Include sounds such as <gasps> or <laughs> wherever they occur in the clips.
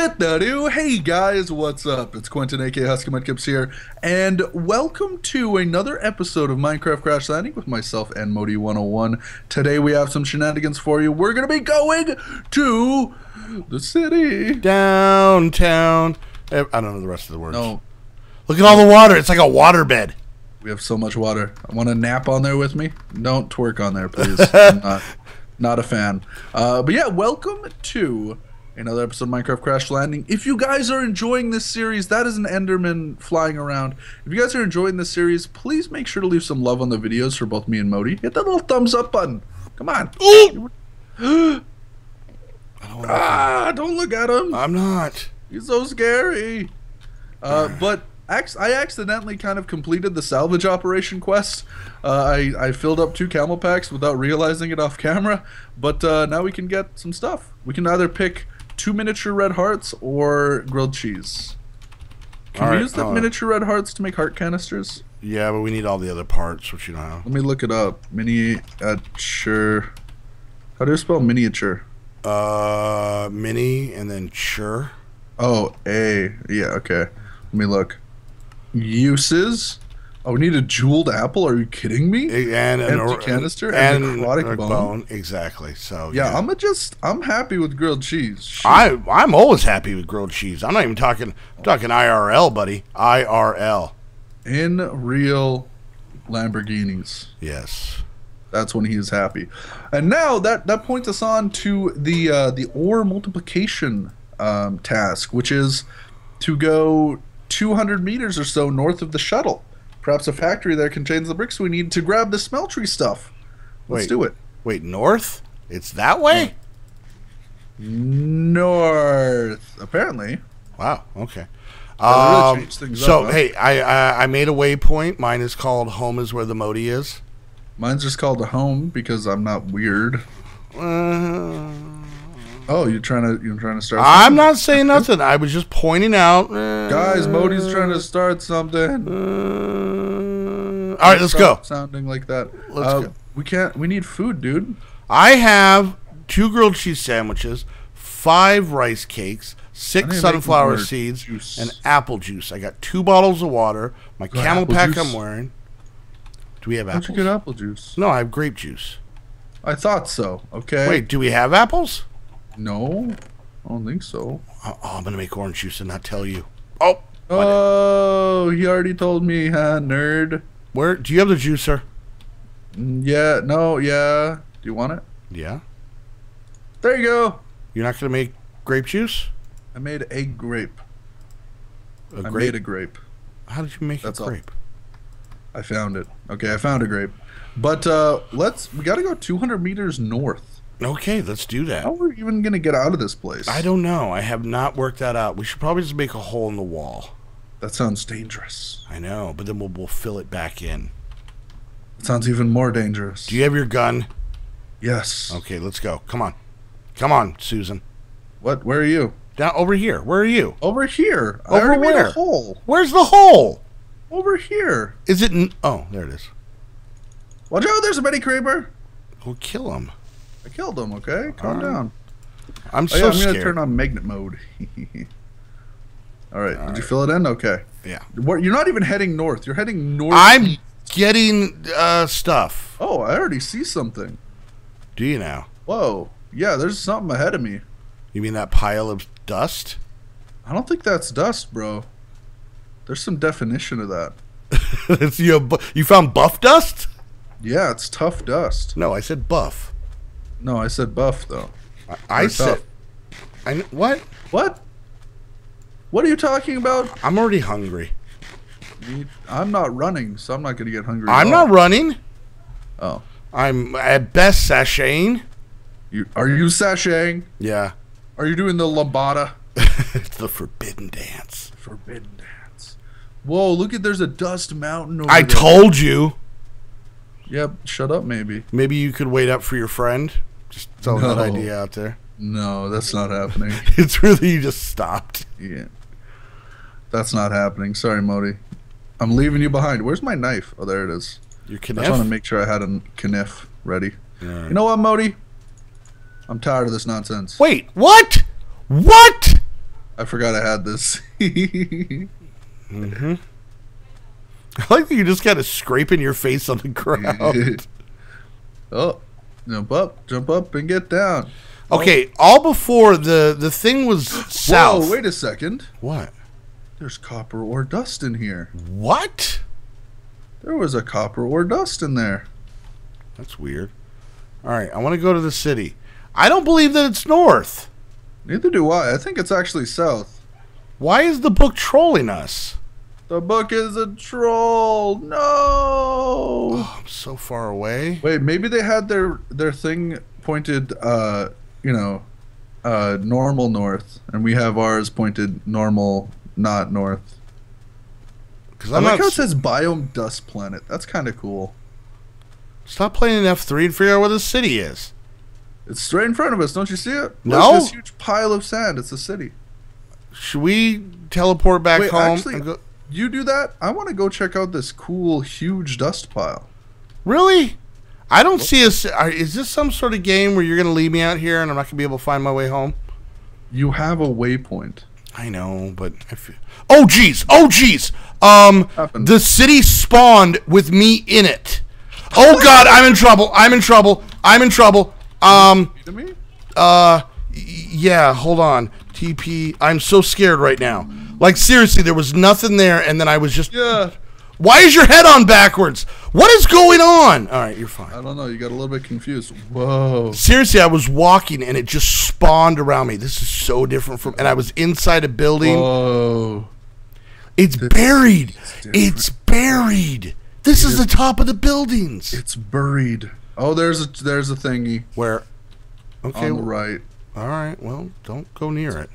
Hit the do. Hey guys, what's up? It's Quentin, aka Husky Mudkips here, and welcome to another episode of Minecraft Crash Landing with myself and Modii101. Today we have some shenanigans for you. We're gonna be going to the city. Downtown. Eh, I don't know the rest of the words. No, Look at all the water. It's like a waterbed. we have so much water. I want to nap on there with me. Don't twerk on there, please. <laughs> I'm not, not a fan. Uh, but yeah, welcome to another episode of Minecraft Crash Landing. If you guys are enjoying this series, that is an Enderman flying around. If you guys are enjoying this series, please make sure to leave some love on the videos for both me and Modi. Hit that little thumbs up button. Come on. <gasps> Don't <gasps> Ah, don't look at him. I'm not. He's so scary. Uh, <sighs> but I accidentally kind of completed the salvage operation quest. Uh, I, I filled up two camel packs without realizing it off camera. But uh, now we can get some stuff. We can either pick two miniature red hearts or grilled cheese. Can we Alright, use the uh, miniature red hearts to make heart canisters? Yeah, but we need all the other parts, which you don't have. Let me look it up. Miniature. How do you spell miniature? Uh, mini and then sure. Oh, A. Yeah, okay. Let me look. Uses. Oh, we need a jeweled apple. Are you kidding me? And an Empty or- canister and and necrotic a bone. Exactly. So yeah, I'm just. I'm happy with grilled cheese. Shit. I I'm always happy with grilled cheese. I'm not even talking. I'm talking IRL, buddy. IRL. in real Lamborghinis. Yes. That's when he is happy. And now that that points us on to the uh, the ore multiplication um, task, which is to go 200 meters or so north of the shuttle. Perhaps a factory there contains the bricks we need to grab the smeltery stuff. Let's Wait. do it. Wait, north? It's that way? North, apparently. Wow. Okay. really Um, things so up, huh? hey, I, I I made a waypoint. Mine is called "Home is where the Modi is." Mine's just called a home because I'm not weird. Uh, Oh, you're trying to you're trying to start. I'm not saying nothing. I was just pointing out. uh, Guys, Modi's trying to start something. Uh, all right, let's go. Sounding like that. Let's Uh, go. We can't. We need food, dude. I have two grilled cheese sandwiches, five rice cakes, six need to make sunflower seeds, juice. and apple juice. I got two bottles of water. My camel pack juice? I'm wearing. Do we have apples? you get apple juice? No, I have grape juice. I thought so. Okay. Wait, do we have apples? No, I don't think so. Oh, oh, I'm gonna make orange juice and not tell you. Oh, Oh, he already told me, huh, nerd. where? Do you have the juicer? Mm, Yeah. No. Yeah. Do you want it? Yeah. There you go. You're not gonna make grape juice? I made a grape. A I grape? made a grape. How did you make That's a all. grape? I found it. Okay, I found a grape. But uh let's. We got to go 200 meters north. Okay, let's do that. How are we even gonna get out of this place? I don't know. I have not worked that out. We should probably just make a hole in the wall. That sounds dangerous. I know, but then we'll, we'll fill it back in. It sounds even more dangerous. Do you have your gun? yes. Okay, let's go. Come on. Come on, Susan. What? Where are you? Down over here. Where are you? Over here. Over where? hole. Where's the hole? Over here. Is it? N- oh, there it is. Watch out! There's a Betty Creeper. We'll kill him. I killed him. Okay, calm down. I'm Oh, so yeah, I'm gonna turn on magnet mode. <laughs> All right. Did you fill it in? Okay. Yeah. What? You're not even heading north. You're heading north. I'm getting uh, stuff. Oh, I already see something. Do you now? Whoa. Yeah, there's something ahead of me. You mean that pile of dust? I don't think that's dust, bro. There's some definition of that. <laughs> it's you. You found buff dust? Yeah, it's tough dust. No, I said buff. No, I said buff though. I, I said. I what? What? What are you talking about? I'm already hungry. I'm not running, so I'm not gonna get hungry. I'm not running. Oh, I'm at best sashaying. you are you sashaying? Yeah. Are you doing the lambada? it's <laughs> the forbidden dance. Forbidden dance. Whoa! Look at there's a dust mountain over I there. told you. Yep. Shut up, maybe. Maybe you could wait up for your friend. Just throwing that idea out there. No, that's not happening. <laughs> It's really you just stopped. yeah, that's not happening. Sorry, Modi. I'm leaving you behind. Where's my knife? Oh, there it is. Your I just want to make sure I had a kniff ready. Yeah. You know what, Modi? I'm tired of this nonsense. Wait, what? What? I forgot I had this. <laughs> Mm-hmm. I like that you're just kind of scraping your face on the ground. <laughs> oh, jump up, jump up, and get down. Okay, all before the the thing was <gasps> south. Whoa, wait a second. What? There's copper ore dust in here. What? There was a copper ore dust in there. That's weird. All right, I want to go to the city. I don't believe that it's north. Neither do I. I think it's actually south. Why is the book trolling us? The book is a troll. No. Oh, I'm so far away. Wait, maybe they had their their thing pointed, uh, you know, uh, normal north, and we have ours pointed normal, not north. Because I I'm like how it says biome dust planet. That's kind of cool. Stop playing an F3 and figure out where the city is. It's straight in front of us. Don't you see it? No. This huge pile of sand. It's a city. Should we teleport back Wait, home? actually- You do that? I want to go check out this cool, huge dust pile. Really? I don't see us. Is this some sort of game where you're going to leave me out here and I'm not going to be able to find my way home? You have a waypoint. I know, but I feel. Oh geez, Oh geez, Um, the city spawned with me in it. Oh god! I'm in trouble! I'm in trouble! I'm in trouble! Um, uh, yeah. Hold on. TP. I'm so scared right now. Like seriously, there was nothing there, and then I was just. Yeah. Why is your head on backwards? What is going on? All right, you're fine. I don't know. You got a little bit confused. Whoa. Seriously, I was walking and it just spawned around me. This is so different from. And I was inside a building. Whoa. It's buried. It's buried. This is the top of the buildings. It's buried. Oh, there's a there's a thingy Where? Okay. on the right. All right. Well, don't go near it.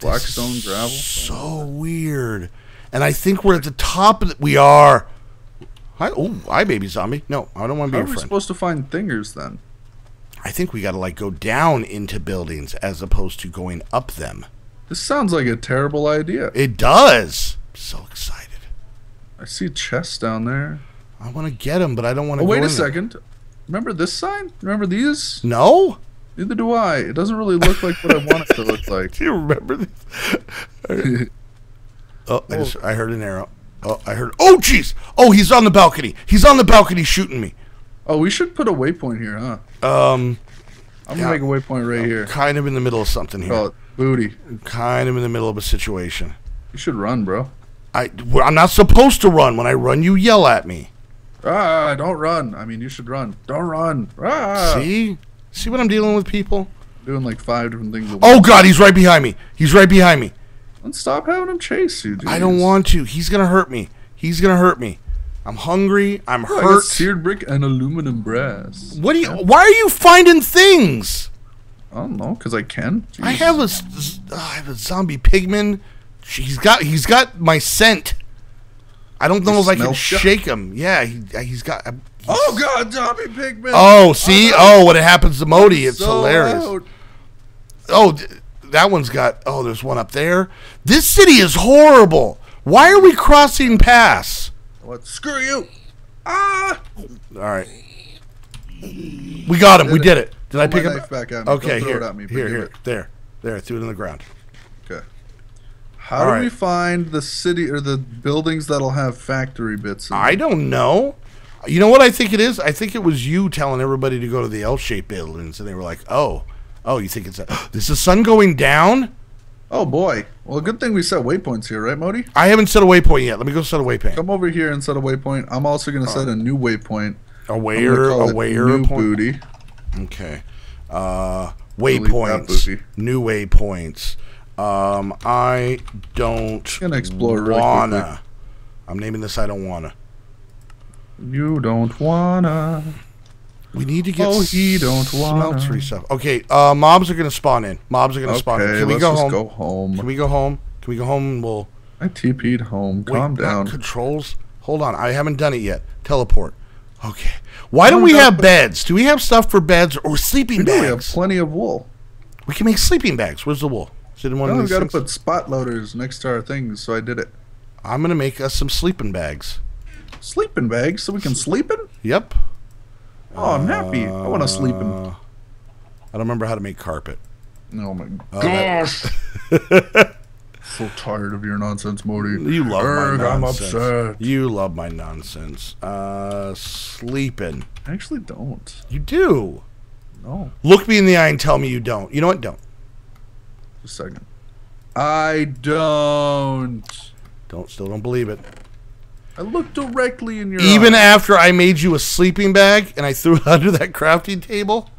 Blackstone gravel. So weird. And I think we're at the top of the, We are. Hi, oh, hi, baby zombie. No, I don't want to be. How are we supposed to find thingers then? I think we got to like go down into buildings as opposed to going up them. This sounds like a terrible idea. It does. I'm So excited. I see chests down there. I want to get them, but I don't want Oh, to. wait go a second. Remember this sign? Remember these? No. Neither do I. It doesn't really look like what I want it to look <laughs> like. Do you remember this? <laughs> Oh, I just I heard an arrow. Oh, I heard. Oh, jeez. Oh, he's on the balcony. He's on the balcony shooting me. Oh, we should put a waypoint here, huh? Um, I'm Yeah. gonna make a waypoint right here. kind of in the middle of something here. Call it booty. Kind of in the middle of a situation. You should run, bro. I well, I'm not supposed to run. When I run, you yell at me. Ah, don't run. I mean, you should run. Don't run. Ah. See, see what I'm dealing with, people. Doing like five different things. Oh. God, he's right behind me. He's right behind me. Let's stop having him chase you, dude. I don't want to. He's gonna hurt me. He's gonna hurt me. I'm hungry. I'm Oh, hurt. seared brick and aluminum brass. What do you? Why are you finding things? I don't know, cause I can. I have a, uh, I have a zombie pigman. He's got he's got my scent. I don't know He if I can shake him. Yeah, he, uh, he's got. uh, Oh God, zombie pigman. Oh, see, no. oh, what happens to Modi? It's So hilarious. loud. Oh, that one's got. Oh, there's one up there. This city is horrible. Why are we crossing paths? What? Screw you. Ah. All right, we got him. We did it. Did I pick him? back. Okay, here, it at me, here, here, it. there, there. Threw it on the ground. How All do right. we find the city or the buildings that'll have factory bits? In I don't know. You know what I think it is? I think it was you telling everybody to go to the L-shaped buildings, and they were like, "Oh, oh, you think it's a, <gasps> this the sun going down?" Oh boy. Well, good thing we set waypoints here, right, Modi? I haven't set a waypoint yet. Let me go set a waypoint. Come over here and set a waypoint. I'm also gonna set a new waypoint. A I'm gonna where? call A new point? booty. Okay. Uh, waypoints. New waypoints. Um, I don't gonna explore really wanna. quickly. I'm naming this. I don't wanna. You don't wanna. We need to get Oh, he don't wanna. smeltery stuff. Okay. Uh, mobs are gonna spawn in. Mobs are gonna spawn in. Can we go home? go home. Can we go home? Can we go home? and We'll I TP'd home. Wait, Calm down. Controls. Hold on. I haven't done it yet. Teleport. Okay. Why don't we have beds? Do we have stuff for beds or sleeping We do. We have plenty of wool. We can make sleeping bags. Where's the wool? Is it in one Now of we got to things? put spot loaders next to our things, so I did it. I'm gonna make us some sleeping bags. Sleeping bags, so we can sleep in. Yep. Oh, I'm happy. I want to sleep in. Uh, I don't remember how to make carpet. Oh my Oh, gosh. <laughs> so tired of your nonsense, Modi. You love Erg, my I'm nonsense. upset. You love my nonsense. Uh, sleeping. I actually don't. You do. No. Look me in the eye and tell me you don't. You know what? Don't. A second. I don't. Don't. Still don't believe it. I look directly in your Even eye. after I made you a sleeping bag and I threw it <laughs> under that crafting table.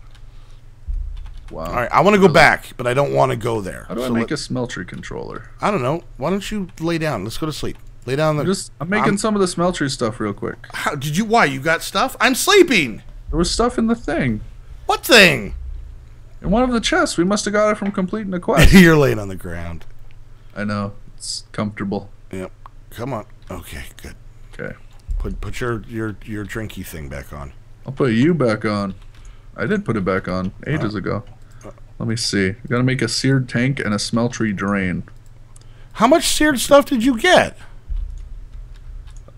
Wow. All right, I want to go back, but I don't want to go there. How do I So make let- a smeltery controller? I don't know. Why don't you lay down? Let's go to sleep. Lay down. The, I'm just I'm making some of the smeltery stuff real quick. How, did you? Why you got stuff? I'm sleeping. There was stuff in the thing. What thing? In one of the chests. We must have got it from completing a <laughs> quest. You're laying on the ground. I know. It's comfortable. Yep. Come on. Okay. Good. Okay. Put put your your your drinky thing back on. I'll put you back on. I did put it back on ages ago. Let me see. We gotta make a seared tank and a smeltery drain. How much seared stuff did you get?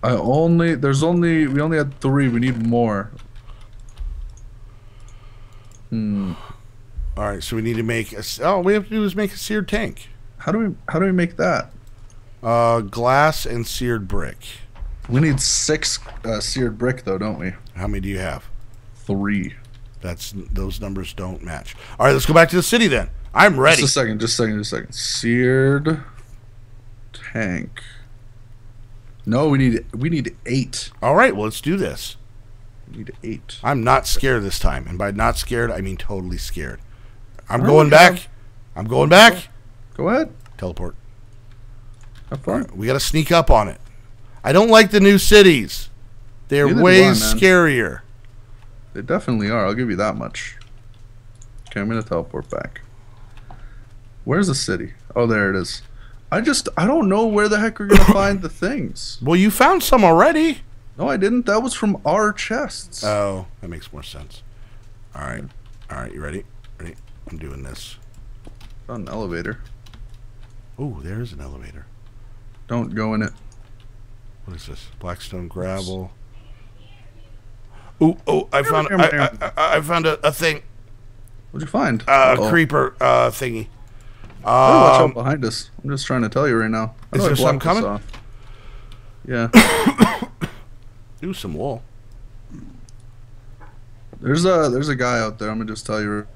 I only there's only we only had three. We need more. Hmm. All right. So we need to make a. All we have to do is make a seared tank. How do we how do we make that? Uh, glass and seared brick. We need six uh, seared brick though, don't we? How many do you have? Three. That's those numbers don't match. All right. Let's go back to the city then. I'm ready. Just a second. Just a second. Just a second. Seared tank. No, we need we need eight. All right. Well, let's do this. We need eight. I'm not scared this time, and by not scared, I mean totally scared. I'm right, going back. I'm going back. Go ahead. Teleport. Have fun. We got to sneak up on it. I don't like the new cities. They're Neither way I, scarier. They definitely are. I'll give you that much. Okay, I'm gonna teleport back. Where's the city? Oh, there it is. I just I don't know where the heck we're gonna <coughs> find the things. Well, you found some already. No, I didn't. That was from our chests. Oh, that makes more sense. All right. All right, you ready? I'm doing this. Found an elevator. Oh, there's an elevator. Don't go in it. What is this? Blackstone gravel. Oh, oh! I found I, I, I, found a, a thing, What'd you find? uh, Oh, a creeper uh, thingy. better watch Um, out behind us. I'm just trying to tell you right now. How Is there some coming? off? Yeah. <coughs> do some wool. There's a there's a guy out there. I'm gonna just tell you.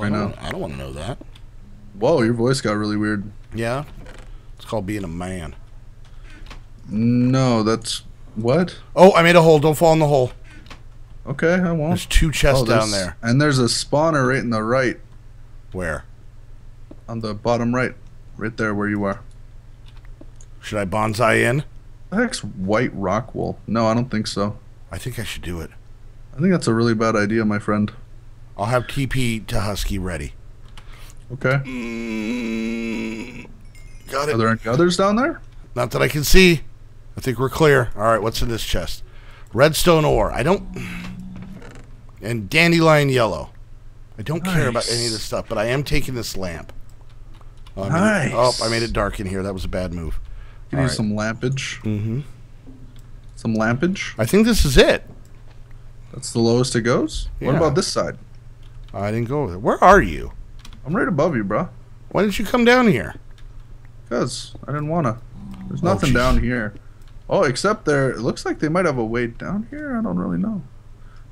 Well, know. don't, I don't want to know that. Whoa, your voice got really weird. Yeah, it's called being a man. No, that's what? Oh, I made a hole. Don't fall in the hole. Okay, I won't. There's two chests Oh, down there. And there's a spawner right in the right, Where on the bottom right, right there where you are. should I bonsai in? Heck's white rock wool? No, I don't think so. I think I should do it. I think that's a really bad idea, my friend. I'll have TP to Husky ready. Okay. Mm, got Are there any others down there? Not that I can see. I think we're clear. All right, what's in this chest? Redstone ore. I don't. And dandelion yellow. I don't care about any of this stuff, but I am taking this lamp. Oh, I made it- Nice. oh, I made it dark in here. That was a bad move. You All need right. some lampage. Mm-hmm. Some lampage. I think this is it. That's the lowest it goes. What about this side? I didn't go over there. Where are you? I'm right above you, bro. Why didn't you come down here? Cause I didn't wanna. There's Oh, nothing jeez. down here. Oh, except there. It looks like they might have a way down here. I don't really know.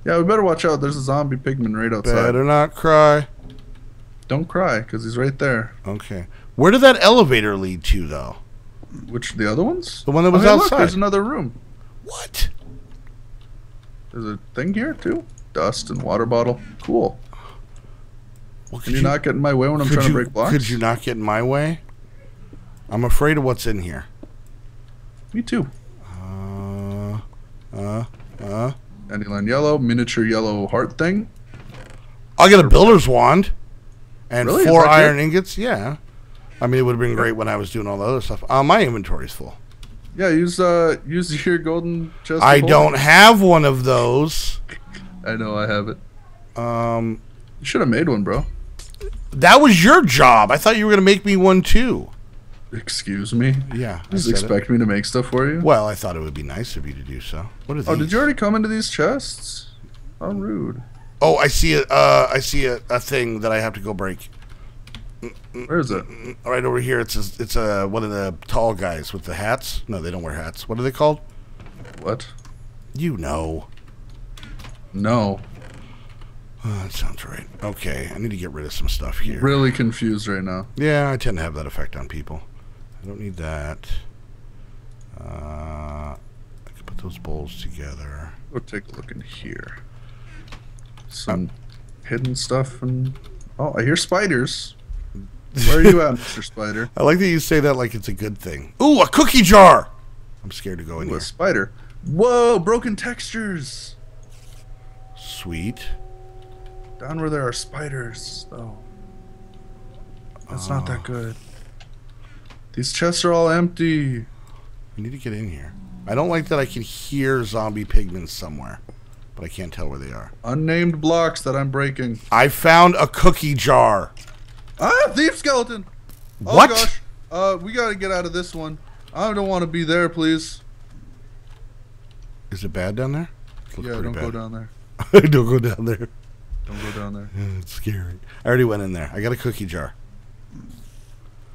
Yeah, we better watch out. There's a zombie pigman right outside. Better not cry. Don't cry, cause he's right there. Okay. Where did that elevator lead to, though? Which the other ones? The one that was Okay, look, outside. there's another room. What? There's a thing here too. Dust and water bottle. Cool. Well, Can you, not get in my way when I'm trying you, to break blocks? Could you not get in my way? I'm afraid of what's in here. Me too. Uh, uh, uh. Dandelion yellow, miniature yellow heart thing. I'll get a builder's wand and Really? Four iron good? ingots. Yeah. I mean, it would have been great when I was doing all the other stuff. Uh, my inventory's full. Yeah, use uh use your golden chest. I don't have one of those. <laughs> I know I have it. Um, You should have made one, bro. That was your job. I thought you were going to make me one too. Excuse me. Yeah. I Just said it. expect me to make stuff for you? Well, I thought it would be nice of you to do so. What are these? Oh, did you already come into these chests? How rude. Oh, I see a. Uh, I see a, a thing that I have to go break. Where is it? Right over here. It's a, it's a one of the tall guys with the hats. No, they don't wear hats. What are they called? What? You know. No. Oh, that sounds right. Okay, I need to get rid of some stuff here. Really confused right now. Yeah, I tend to have that effect on people. I don't need that. Uh, I can put those bowls together. Go take a look in here. Some hidden stuff and oh, I hear spiders. Where are you at, Mr. Spider? <laughs> I like that you say that like it's a good thing. Ooh, a cookie jar! I'm scared to go in Ooh, a here. spider. Whoa, broken textures. Sweet. Down where there are spiders, though. That's not that good. These chests are all empty. I need to get in here. I don't like that I can hear zombie pigmen somewhere, but I can't tell where they are. Unnamed blocks that I'm breaking. I found a cookie jar. Ah, thief skeleton. Oh What? gosh. Uh, we gotta get out of this one. I don't want to be there, please. Is it bad down there? Yeah, <laughs> don't go down there. don't go down there. Don't go down there. <laughs> It's scary. I already went in there. I got a cookie jar.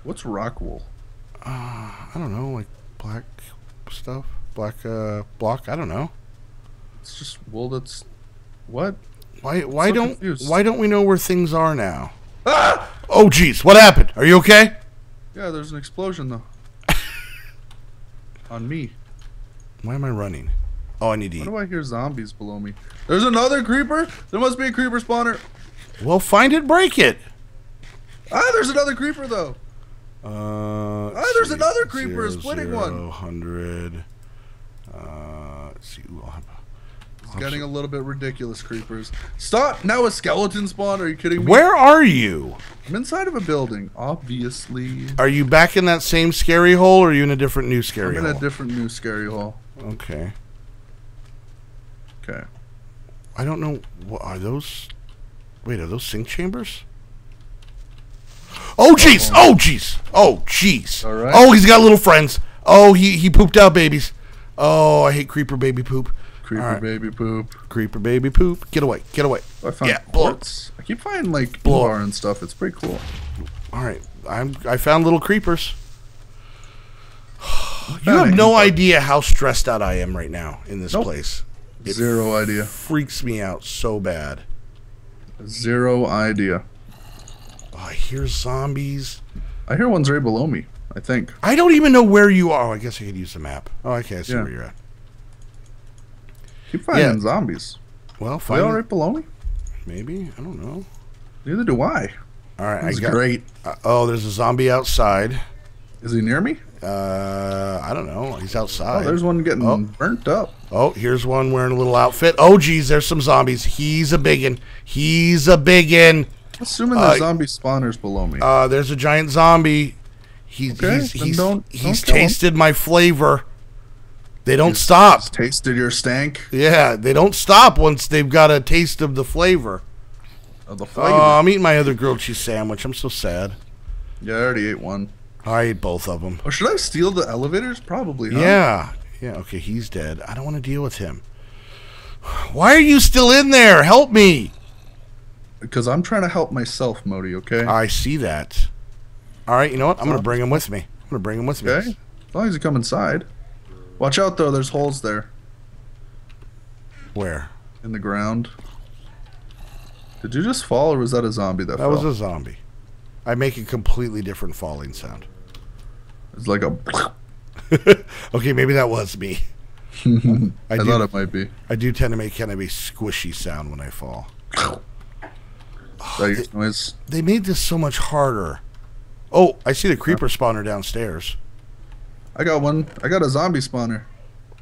What's rock wool? I don't know, like black stuff, black uh, block. I don't know. It's just wool that's what? Why? Why so don't? confused. Why don't we know where things are now? Ah! Oh, jeez, what happened? Are you okay? Yeah, there's an explosion though. <laughs> On me. Why am I running? Oh, I need to Why eat. do I hear zombies below me? There's another creeper. There must be a creeper spawner. Well, find it, break it. Ah, there's another creeper though. Uh, Ah, there's another creeper, a splitting one. Hundred. Uh, let's see. Ooh, I'll It's getting a little bit ridiculous, creepers. Stop! Now a skeleton spawn? Are you kidding me? Where are you? I'm inside of a building, obviously. Are you back in that same scary hole, or are you in a different new scary I'm in hole? a different new scary hole. okay. Okay. I don't know. What are those? Wait, are those sink chambers? Oh jeez! Oh jeez! Oh jeez! All right. Oh, he's got little friends. Oh, he he pooped out babies. Oh, I hate creeper baby poop. Creeper right. baby poop. Creeper baby poop. Get away! Get away! Oh, I found Yeah, quartz. I keep finding like Blow it. bar and stuff. It's pretty cool. All right, I'm. I found little creepers. <sighs> You have no idea how stressed out I am right now in this Nope. place. It Zero idea. freaks me out so bad. Zero idea. Oh, I hear zombies. I hear one's right below me. I think. I don't even know where you are. Oh, I guess I could use the map. Oh, okay, I see Yeah. where you're at. Keep finding Yeah. zombies. Well, Are they all right below me? Maybe I don't know. Neither do I. All right, I That's got. great. Uh, oh, there's a zombie outside. Is he near me? Uh, I don't know. He's outside. Oh, there's one getting Oh. burnt up. Oh, here's one wearing a little outfit. Oh, geez, there's some zombies. He's a biggin. He's a biggin. Assuming Uh, zombie spawners below me. Uh, there's a giant zombie. He's Okay, he's he's, don't- he's don't tasted my flavor. They don't He's- stop. he's tasted your stank Yeah, they don't stop once they've got a taste of the flavor. of the Oh. I'm eating my other grilled cheese sandwich. I'm so sad. yeah, I already ate one. I ate both of them. Oh, should I steal the elevators? Probably. Huh? Yeah. Yeah, okay, he's dead. I don't want to deal with him. <sighs> Why are you still in there? Help me. Because I'm trying to help myself, Modi. Okay. I see that. All right, you know what? I'm going to bring him with me. I'm going to bring him with me. Okay. As long as you come inside. Watch out though. There's holes there Where? in the ground. Did you just fall, or was that a zombie that, That fell? That was a zombie. I make a completely different falling sound. It's like a. <laughs> <laughs> okay, maybe that was me. <laughs> I, I, do, thought it might be. I do tend to make kind of a squishy sound when I fall. That your noise. They made this so much harder. Oh, I see the creeper spawner downstairs. I got one. I got a zombie spawner.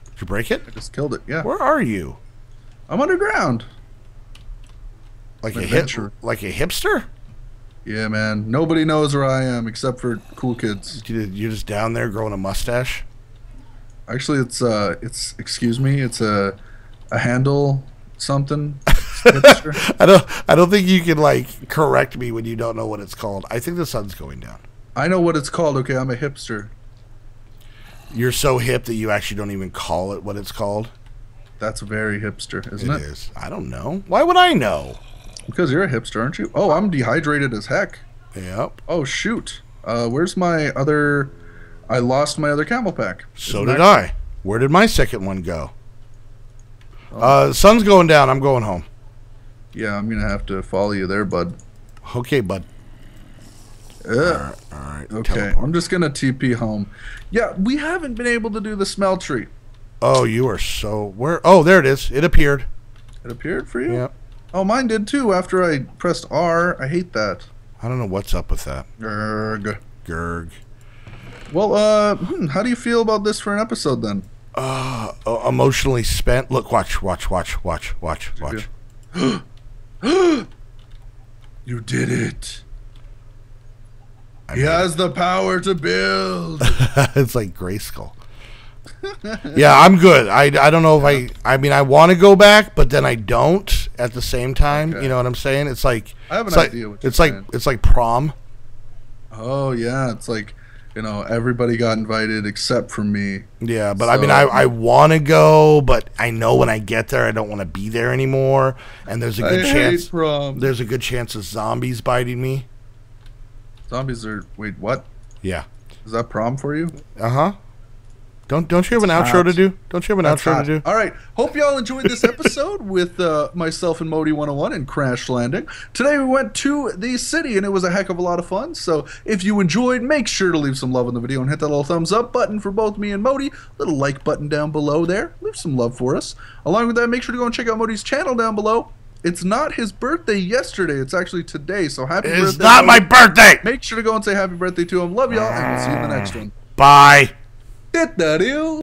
Did you break it? I just killed it. Yeah. Where are you? I'm underground. Like a hip, like a hipster? Yeah, man. Nobody knows where I am except for cool kids. You- You're just down there growing a mustache? Actually, it's uh, it's excuse me, it's a a handle something. <laughs> I don't I don't think you can like correct me when you don't know what it's called. I think the sun's going down. I know what it's called. Okay, I'm a hipster. You're so hip that you actually don't even call it what it's called. That's very hipster, isn't It it? is. I don't know. Why would I know? Because you're a hipster, aren't you? Oh, I'm dehydrated as heck. Yep. Oh shoot. Uh, where's my other? I lost my other camel pack. So Isn't did that- I. Where did my second one go? Oh. Uh, sun's going down. I'm going home. Yeah, I'm gonna have to follow you there, bud. Okay, bud. Ugh. All right. Okay, teleport. I'm just gonna TP home. Yeah, we haven't been able to do the smeltery. Oh, you are so where? Oh, there it is. It appeared. It appeared for you. Yep. Oh, mine did too. After I pressed R, I hate that. I don't know what's up with that. Grr. Gerg. Well, uh, hmm, how do you feel about this for an episode then? Uh, uh, emotionally spent. Look, watch, watch, watch, watch, watch, watch. <gasps> You did it. I He has the power to build. <laughs> it's like Grayskull. yeah, I'm good. I, I don't know if I I mean I want to go back, but then I don't at the same time. Okay. You know what I'm saying? It's like I have an it's like, idea what you're it's like it's like prom. oh yeah, it's like, you know, everybody got invited except for me. Yeah, but I mean I, I want to go, but I know when I get there I don't want to be there anymore. And there's a good hate chance prom. there's a good chance of zombies biting me. Zombies are. Wait, what? Yeah. Is that prom for you? Uh huh. Don't don't you have an outro to do? Don't you have an That's outro hot. to do? All right. Hope y'all enjoyed this episode with uh, myself and Modi 101 and Crash Landing. Today we went to the city and it was a heck of a lot of fun. So if you enjoyed, make sure to leave some love on the video and hit that little thumbs up button for both me and Modi. Little like button down below there. Leave some love for us. Along with that, make sure to go and check out Modi's channel down below. It's not his birthday yesterday. It's actually today. So happy It's birthday. It's not my birthday. Make sure to go and say happy birthday to him. Love y'all and we'll see you in the next one. Bye. Hit that ew.